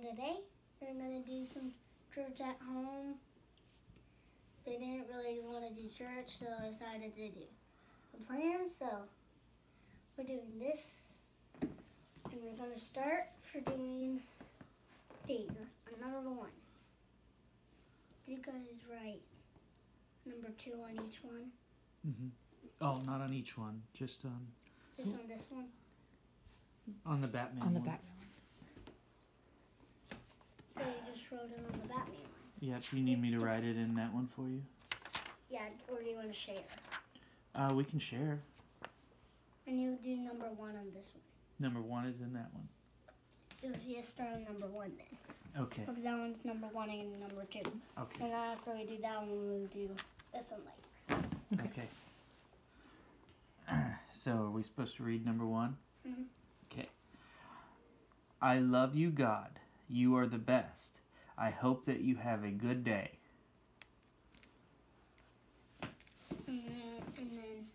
here today. We're gonna do some church at home. They didn't really want to do church, so I decided to do a plan. So we're doing this, and we're gonna start for doing these. Number one. You guys write number two on each one? hmm Oh, not on each one, just um, This one, this one. on the Batman. on the one. back. So you just wrote it on the Batman one. Yep. You need me to write it in that one for you? Yeah, or do you want to share? Uh, we can share. And you do number one on this one. Number one is in that one. You'll just start on number one then. Okay. Because that one's number one and number two. Okay. And after we do that one, we'll do this one later. Okay. So, are we supposed to read number one? Mhm. Okay. I love you, God. You are the best. I hope that you have a good day. And then, and then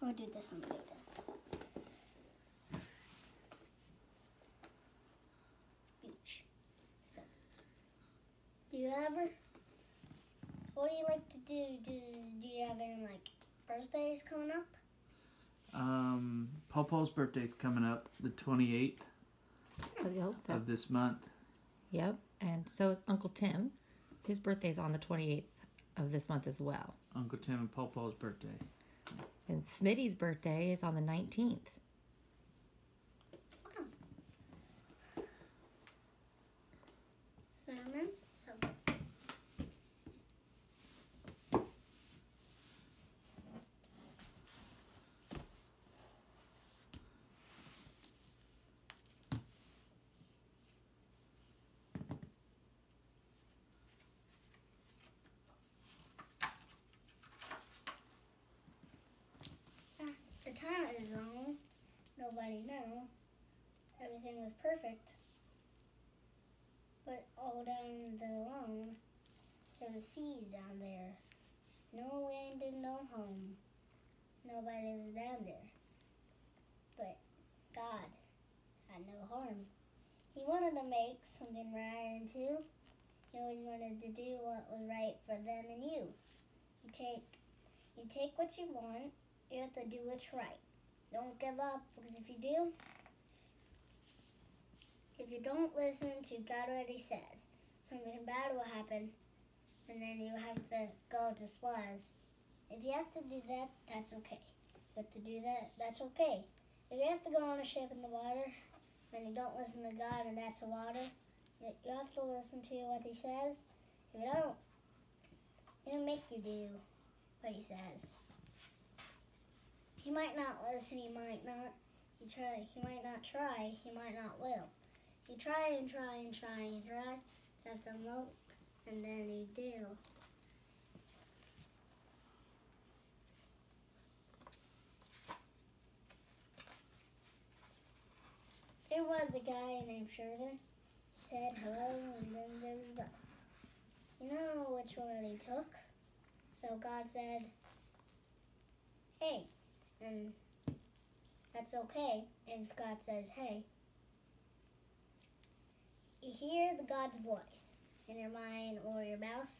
we'll do this one later. Speech. So, do you ever? What do you like to do? Do, do you have any like birthdays coming up? Um, Paul Paul's birthday's coming up the 28th Of this month. yep. And so is Uncle Tim. His birthday's on the 28th of this month as well. Uncle Tim and Paul Paul's birthday. And Smitty's birthday is on the 19th. Sermon. So. Ah, The time is wrong. Nobody know. Everything was perfect. But all down the loan, there was seas down there. No land and no home. Nobody was down there. But God had no harm. He wanted to make something right and too. He always wanted to do what was right for them and you. You take you take what you want, you have to do what's right. Don't give up because if you do, if you don't listen to God what He says, something bad will happen, and then you have to go to was. If you have to do that, that's okay. You have to do that, that's okay. If you have to go on a ship in the water, and you don't listen to God and that's the water, you have to listen to what He says. If you don't, He'll make you do what He says. He might not listen, He might not. He try. He might not try. He might not will. You try and try and try and try. You the mope, and then you do. There was a guy named Sheridan. He said hello, and then there was the. You know which one he took? So God said, hey, and that's okay if God says hey. You hear the God's voice in your mind or your mouth.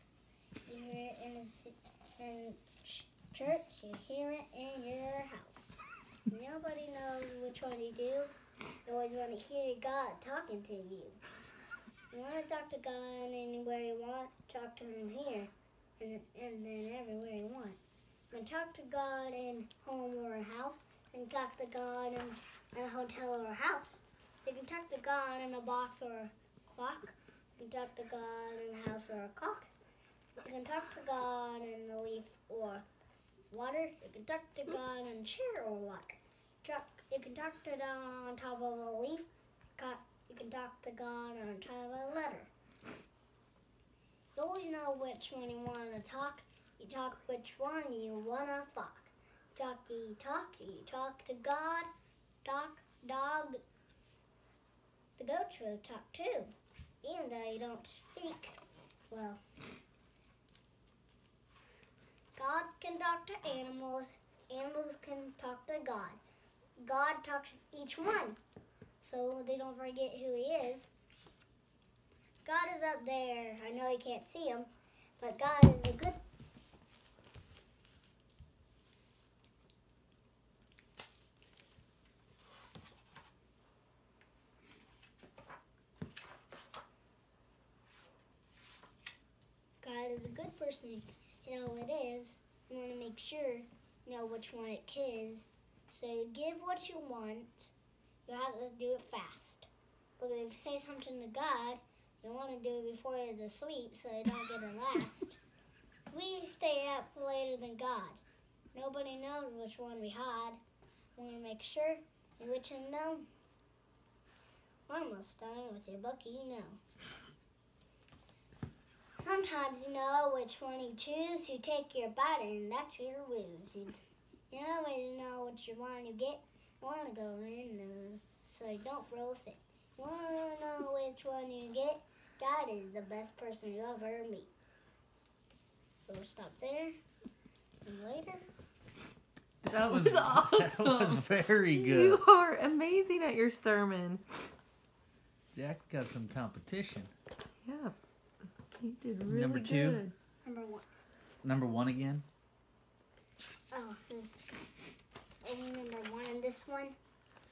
You hear it in, church. You hear it in your house. Nobody knows which one you do. You always want to hear God talking to you. You want to talk to God anywhere you want. Talk to Him here, and and then everywhere you want. Can talk to God in home or a house, and talk to God in, in a hotel or a house. You can talk to God in a box or a clock. You can talk to God in a house or a clock. You can talk to God in a leaf or water. You can talk to God in a chair or water. You can talk to God on top of a leaf. You can talk to God on top of a letter. You always know which one you want to talk. You talk which one you want to fuck. Talky talk, you talk to God. Talk, dog. The goats will talk too, even though you don't speak. Well, God can talk to animals. Animals can talk to God. God talks to each one. so they don't forget who He is. God is up there. I know you can't see Him, but God is a good. God is a good person. You know it is. You want to make sure you know which one it is. So you give what you want. You have to do it fast. Because if you say something to God, you want to do it before he's asleep so you don't get it last. we stay up later than God. Nobody knows which one we had. We want to make sure and which one know. We're almost done with your book, you know. Sometimes you know which one you choose. You take your bite and that's your lose. You, you always know what you want to get. You want to go in uh, so you don't throw a fit. You want to know which one you get. God is the best person you ever meet. So stop there. And later. That was That awesome. That was very good. You are amazing at your sermon. Jack's got some competition. Yeah. You did really Number two? good. Number one. Number one again. Oh, this, only number one and this one.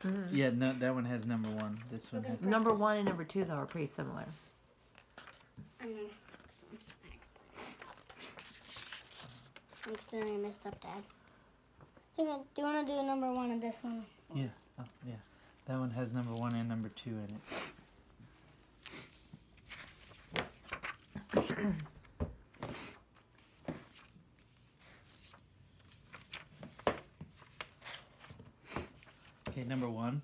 Mm-hmm. Yeah, no, that one has number one. This one has. Number one and number two, though, are pretty similar. And then this one. I accidentally stopped. I'm still messed up, Dad. Okay, do you want to do number one and this one? Yeah, oh, yeah. That one has number one and number two in it. Okay, number one.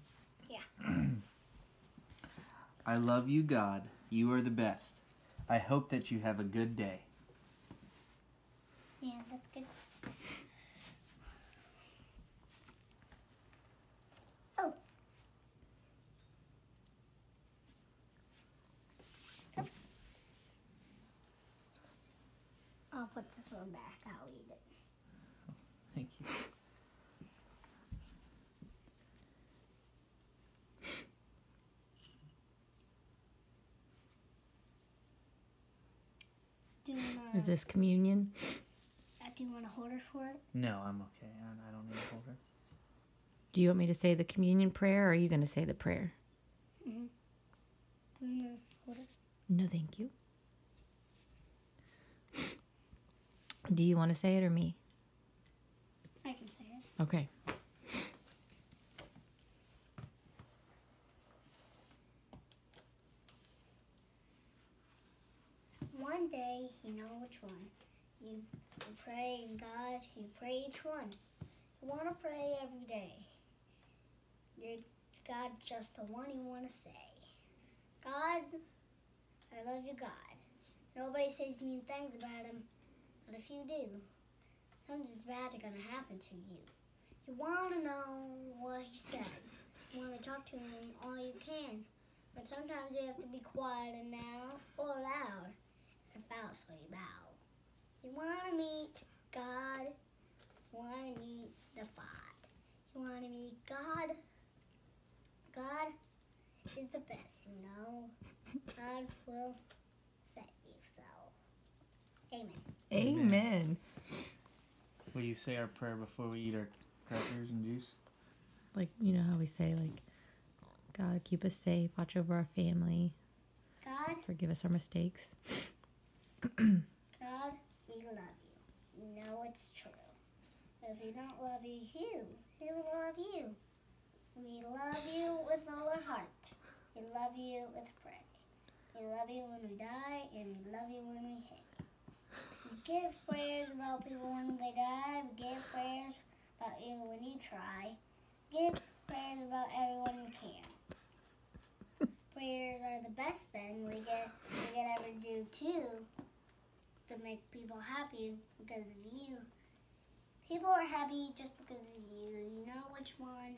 Yeah. I love you, God. You are the best. I hope that you have a good day. Yeah, that's good. So. Oops. I'll put this one back. I'll eat it. Thank you. Wanna, Is this communion? uh, do you want a holder for it? No, I'm okay. I, I don't need a holder. Do you want me to say the communion prayer or are you going to say the prayer? Do you want a holder? No, thank you. Do you want to say it or me? I can say it. Okay. One day, you know which one. You, you pray in God, you pray each one. You want to pray every day. You're, God just the one you want to say. God, I love you, God. Nobody says mean things about him, but if you do, something's bad is going to happen to you. You want to know what he says. You want to talk to him all you can. But sometimes you have to be quiet and now or loud and falsely bow. You want to meet God. You want to meet the Father. You want to meet God. God is the best, you know. God will set you so. Amen. Amen. Will you say our prayer before we eat our crackers and juice? Like, you know how we say, like, God, keep us safe, watch over our family, God, forgive us our mistakes. God, we love you. You know it's true. If we don't love you, who? Who will love you? We love you with all our heart. We love you with prayer. We love you when we die, and we love you when we hang. Give prayers about people when they die. Give prayers about you when you try. Give prayers about everyone you can. Prayers are the best thing we get we can ever do too to make people happy because of you. People are happy just because of you. You know which one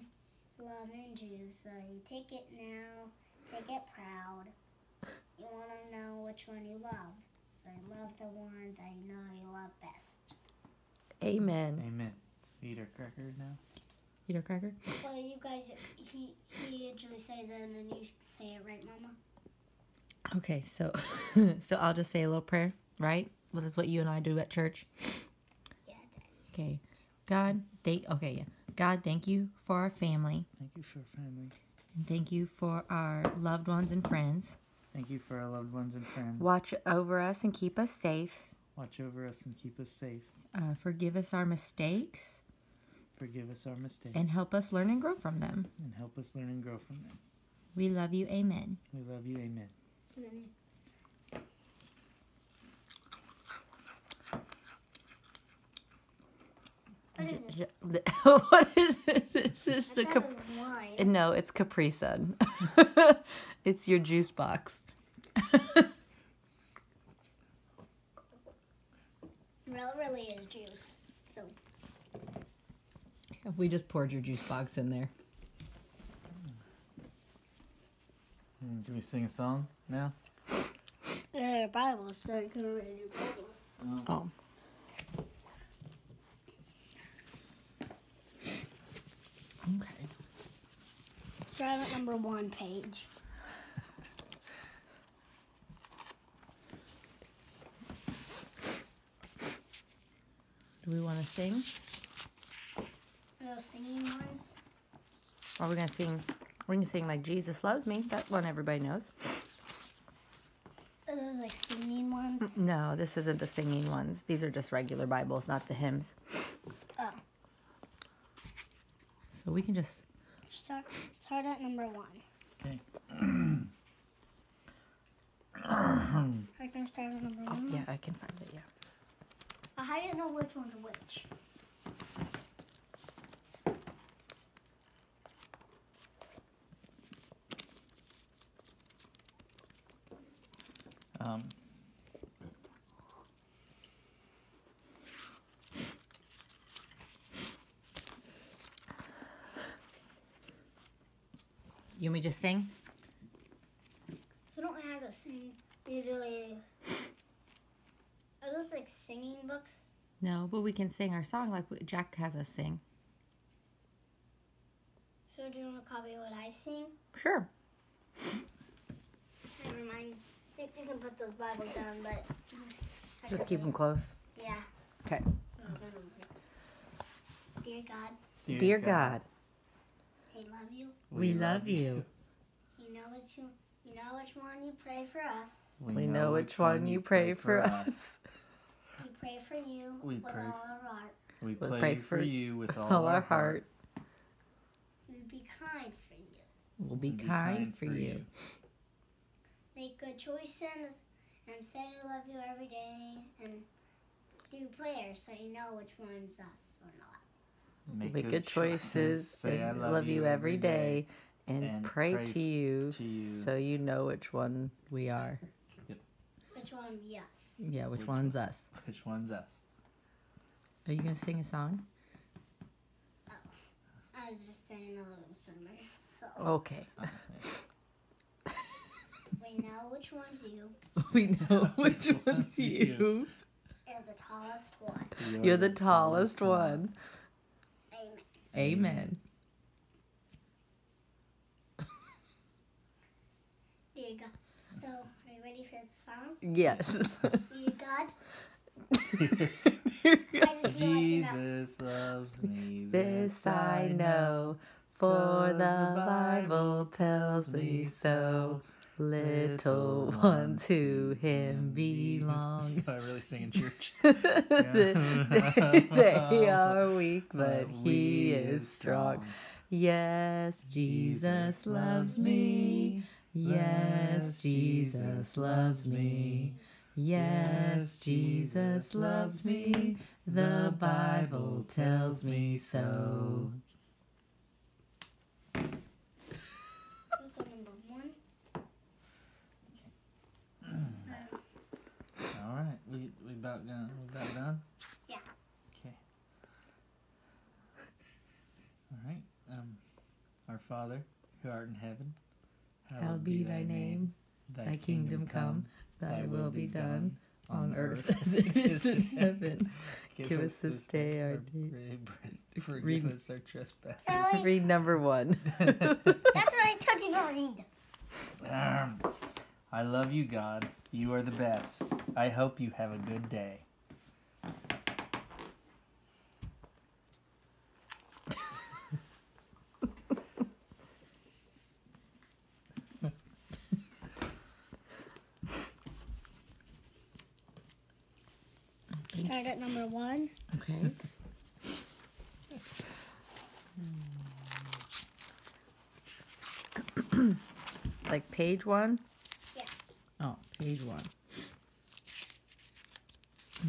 you love and choose, so you take it now, take it proud. You want to know which one you love, so you love the one that you know you love best. Amen. Amen. We eat our crackers now. Peter cracker. Well, you guys, he he usually says it, and then you say it right, Mama. Okay, so so I'll just say a little prayer, right? Well, that's what you and I do at church. Yeah, Daddy. Okay. God, thank okay, yeah. God, thank you for our family. Thank you for our family. And thank you for our loved ones and friends. Thank you for our loved ones and friends. Watch over us and keep us safe. Watch over us and keep us safe. Uh, forgive us our mistakes Forgive us our mistakes and help us learn and grow from them. and help us learn and grow from them. We love you. Amen. We love you. Amen. And What is this? what is this? This is I the Cap- it was no, it's Capri Sun. it's your juice box. Well, it really is juice. So We just poured your juice box in there. Hmm, Can we sing a song now? yeah, Bible, so you can read your Bible. Oh. Okay. Start at number one page. Do we want to sing? Those singing ones. Are we gonna sing? We're going to sing like Jesus loves me. That one everybody knows. Are those like singing ones? No, this isn't the singing ones. These are just regular Bibles, not the hymns. Oh, So we can just. Start start at number one. Okay. I can start at number Oh, one. yeah, I can find it. Yeah. I didn't know which one's which? Um, You want me to just sing? You don't have to sing. Usually, are those like singing books? No, but we can sing our song like Jack has us sing. So do you want to copy what I sing? Sure. Never mind. You you can put those Bibles down, but I Just keep them close. Yeah. Okay. Dear God, Dear God, we love you. we love you. You know which you, you know which one you pray for us. We know which one you pray for us. We pray for you We with pray- all our heart. We We'll pray, pray for, for you with all, All our heart. We'll be kind for you. We'll be, Be kind, for you. Make good choices and say I love you every day and do prayers so you know which one's us or not. Make, good choices. Say I and love, you every day. And, and pray, pray to, you to you. so you know which one we are. Which one be us? Yeah, which Which one's us. Which one's us? Are you going to sing a song? Oh, I was just saying a little sermon. So Okay. Oh, we know which one's you. we know which Which one's one's you. you. You're the tallest one. yeah. You're the tallest one. Amen. Amen. Dear God. So, are you ready for the song? Yes. Dear God. I just feel like you know. Jesus loves me. this I know, for the Bible tells me so. Little ones to him belong. I really sing in church. they are weak, but he is strong. Yes, Jesus loves me. Yes, Jesus loves me. Yes, Jesus loves me. The Bible tells me so. What's the number one? All right, we we about done. We about done. Yeah. Okay. All right. Um, our Father, who art in heaven, Hallowed be thy name. Thy kingdom come. Thy will be done on earth as it is in heaven. Give us this day our day. Forgive Read- us our trespasses. Really? Read number one. That's what I told you to read. Um, I love you, God. You are the best. I hope you have a good day. Start at number one. Okay. like page one? Yeah. Page one.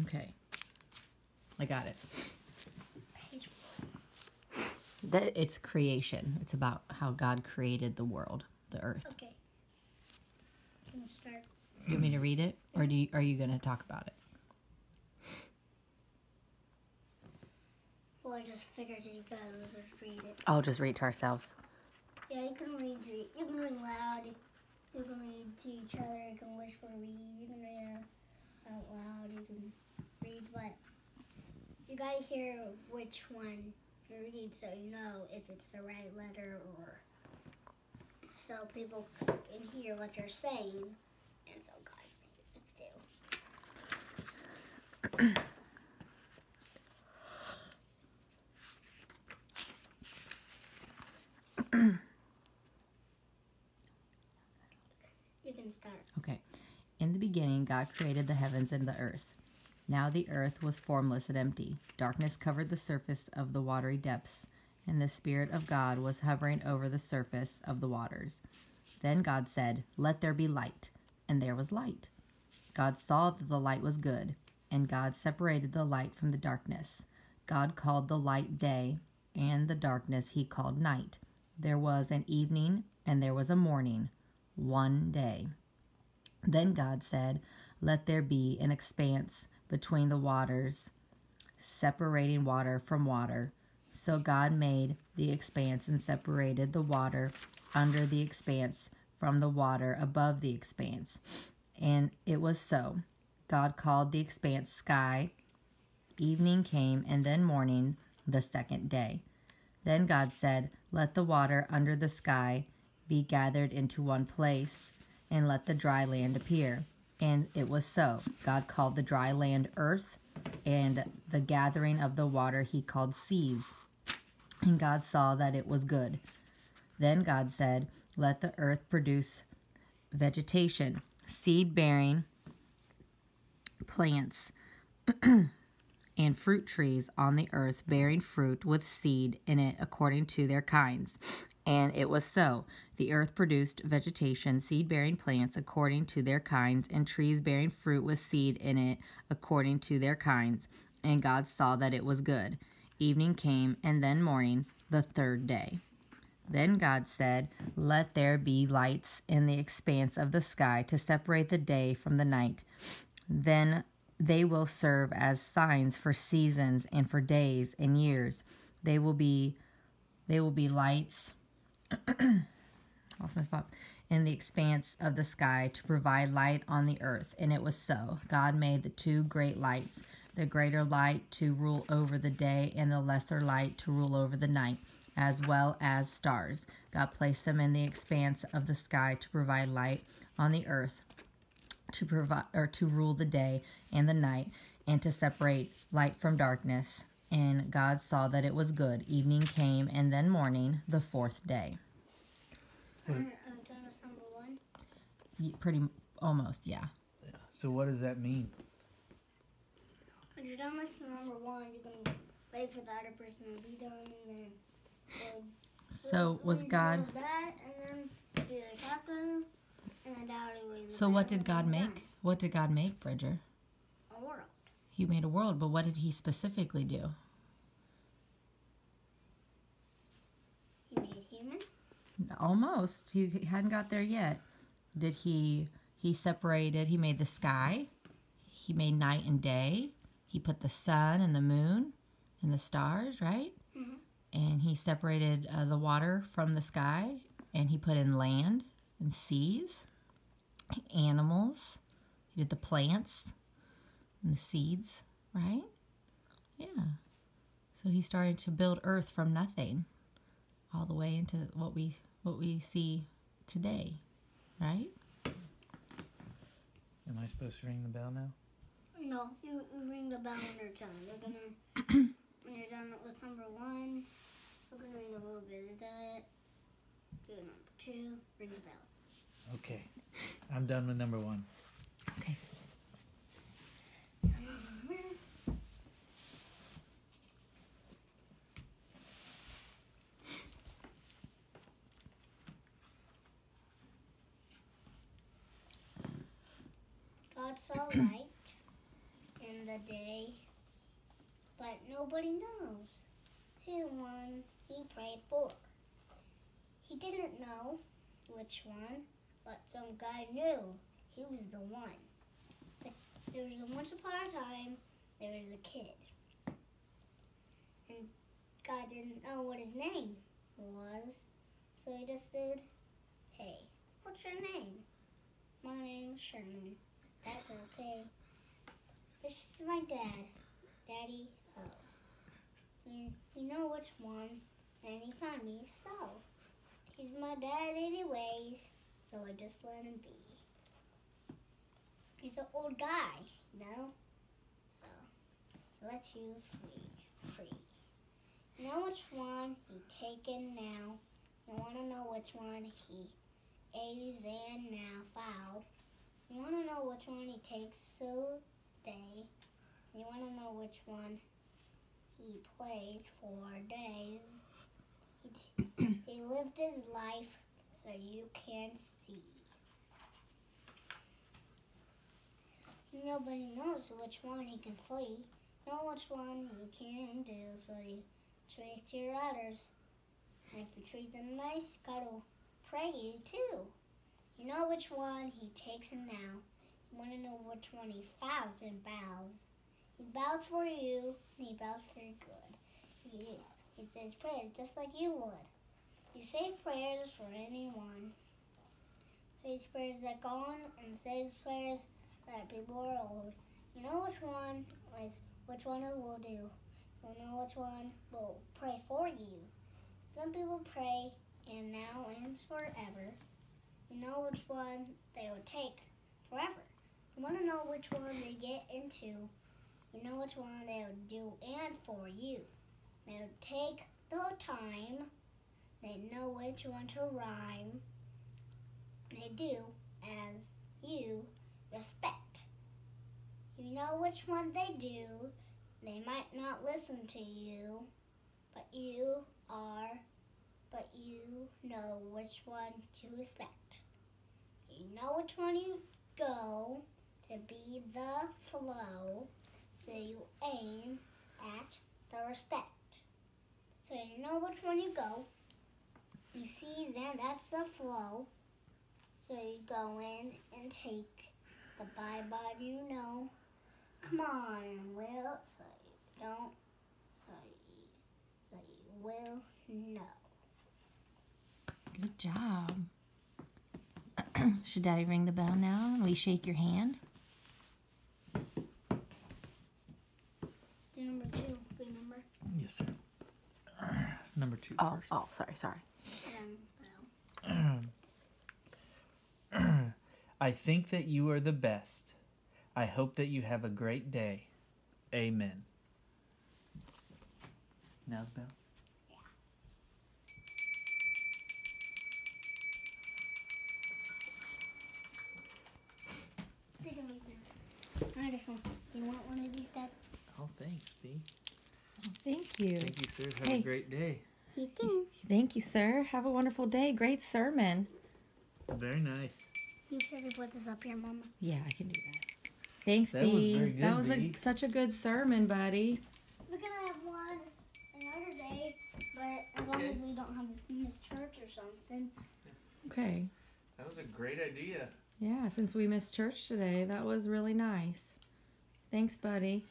Okay. I got it. Page That it's creation. It's about how God created the world, the earth. Okay. Can start. You want me to read it, or do you, are you going to talk about it? Well, I just figured you guys would read it. I'll just read to ourselves. Yeah, you can read. You can read loud. You can read to each other. You can whisper read. You can read out loud. You can read, but you gotta hear which one you read so you know if it's the right letter or so people can hear what you're saying, and so God hears too. You can start. Okay. In the beginning, God created the heavens and the earth. Now the earth was formless and empty. Darkness covered the surface of the watery depths, and the Spirit of God was hovering over the surface of the waters. Then God said, Let there be light. And there was light. God saw that the light was good, and God separated the light from the darkness. God called the light day, and the darkness he called night. There was an evening, and there was a morning, one day. Then God said, Let there be an expanse between the waters, separating water from water. So God made the expanse and separated the water under the expanse from the water above the expanse. And it was so. God called the expanse sky. Evening came, and then morning, the second day. Then God said, Let the water under the sky be gathered into one place, and let the dry land appear. And it was so. God called the dry land earth, and the gathering of the water he called seas. And God saw that it was good. Then God said, Let the earth produce vegetation, seed bearing plants, and fruit trees on the earth, bearing fruit with seed in it according to their kinds. And it was so. The earth produced vegetation, seed bearing plants according to their kinds, and trees bearing fruit with seed in it according to their kinds. And God saw that it was good. Evening came, and then morning, the third day. Then God said, Let there be lights in the expanse of the sky to separate the day from the night. Then they will serve as signs for seasons and for days and years. They will be they will be lights lost my spot in the expanse of the sky to provide light on the earth. And it was so. God made the two great lights, the greater light to rule over the day and the lesser light to rule over the night, as well as stars. God placed them in the expanse of the sky to provide light on the earth to provide or to rule the day and the night and to separate light from darkness and God saw that it was good evening came and then morning the fourth day Uh, Jonas number one. Y- pretty almost yeah So what does that mean? When you're done listening to number one, you can wait for the other person to be done, and then. go- so go was God that, and then do the talk and then so what did God make what did God make Bridger A world. he made a world but what did he specifically do He made humans. Almost he hadn't got there yet did he he separated he made the sky he made night and day he put the sun and the moon and the stars right Mhm. and he separated uh, the water from the sky and he put in land and seas animals he did the plants and the seeds, right? Yeah. So he started to build earth from nothing all the way into what we what we see today, right? Am I supposed to ring the bell now? No, you, you ring the bell when you're done. We're gonna when you're done with number one, we're gonna ring a little bit of that. Do number two, ring the bell. Okay. I'm done with number one. Saw light in the day, but nobody knows who one he prayed for. He didn't know which one, but some guy knew he was the one. There was a once upon a time, there was a kid. And God didn't know what his name was, so he just said, Hey, what's your name? My name's Sherman. That's okay. This is my dad, Daddy O. We, we know which one, and he found me, so he's my dad anyways, so I just let him be. He's an old guy, you know? So he lets you free, free. You know which one he taken now? You want to know which one he is and now foul? You want to know which one he takes so day? You want to know which one he plays for days? He, he lived his life so you can see. Nobody knows which one he can flee. Know which one he can do so you treat your others. And if you treat them nice, God will pray you too. You know which one he takes him now. You want to know which one he fouls and bows. He bows for you, and he bows for good. He, he says prayers just like you would. You say prayers for anyone. Says prayers that go on and says prayers that people are old. You know which one is which one it will do. You know which one will pray for you. Some people pray and now and forever. You know which one they will take forever. You want to know which one they get into. You know which one they will do and for you. They'll take the time. They know which one to rhyme. They do as you respect. You know which one they do. They might not listen to you, but you are, but you know which one to respect. You know which one you go to be the flow, so you aim at the respect. So you know which one you go. You see and that's the flow. So you go in and take the bye bye you know. Come on and will so you don't so you so you will know. Good job. Should Daddy ring the bell now and we shake your hand? Do number two, remember? Yes, sir. Number two Oh, first. oh, oh, sorry, sorry. Um, I think that you are the best. I hope that you have a great day. Amen. Now the bell. take a look now. I. You want one of these, Dad? Oh, thanks, B. Thank you. Thank you, sir. Have Hey. a great day. You can. Thank you, sir. Have a wonderful day. Great sermon. Very nice. You should have put this up here, Mama. Yeah, I can do that. Thanks, That was B. very good, that was B. a, such a good sermon, buddy. We're gonna have one another day, but as long Okay. as we don't have miss church or something. Okay. That was a great idea. Yeah, since we missed church today, that was really nice. Thanks, buddy.